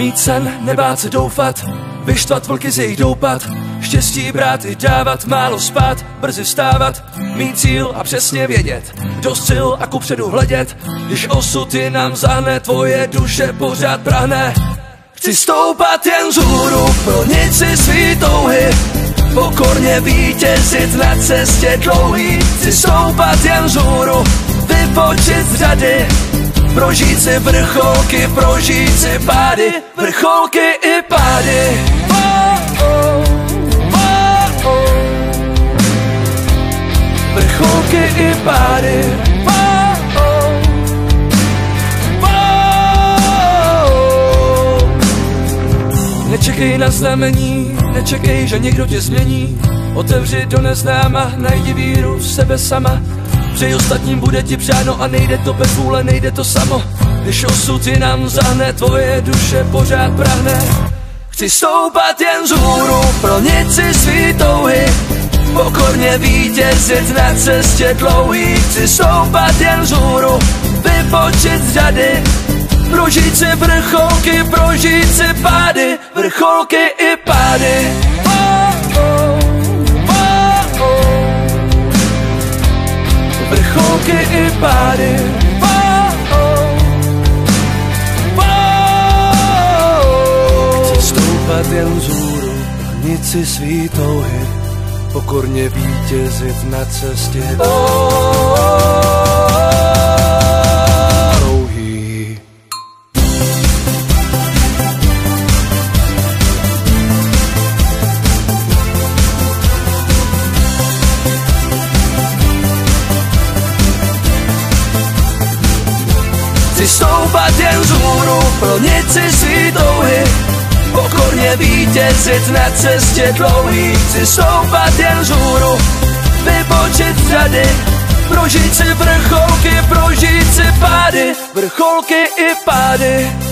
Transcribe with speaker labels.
Speaker 1: Mít sen, nebát se doufat, vyštvat vlky z jejich doupat, štěstí brát i dávat, málo spát, brzy stávat, mít cíl a přesně vědět, dost sil a kupředu hledět, když osud je nám zahne, tvoje duše pořád prahne. Chci stoupat jen vzhůru, pro nic si svý touhy, pokorně vítězit na cestě dlouhý. Chci stoupat jen vzhůru, vypočit z řady, Prožít si vrcholky, prožít si pády Vrcholky i pády. Vrcholky i pády. Nečekej na znamení, nečekej, že někdo tě změní. Otevři do neznáma, najdi víru v sebe sama Při ostatním bude ti přáno a nejde to bez vůle, nejde to samo. Když osud nám zahne, tvoje duše pořád prahne. Chci stoupat jen z hůru, pro si svý touhy Pokorně vítězit na cestě dlouhý. Chci stoupat jen z hůru, vypočit z řady Prožít si vrcholky, prožít si pády Vrcholky i pády Chci stoupat jen vzhůru, nic si svý touhy Pokorně vítězit na cestě. Dlouhý stoupat jen vzhůru, plnit si svý touhy Pokorně vítězit na cestě dlouhý. Chci stoupat jen vzhůru, vypočet řady Prožít si vrcholky, prožít si pády Vrcholky i pády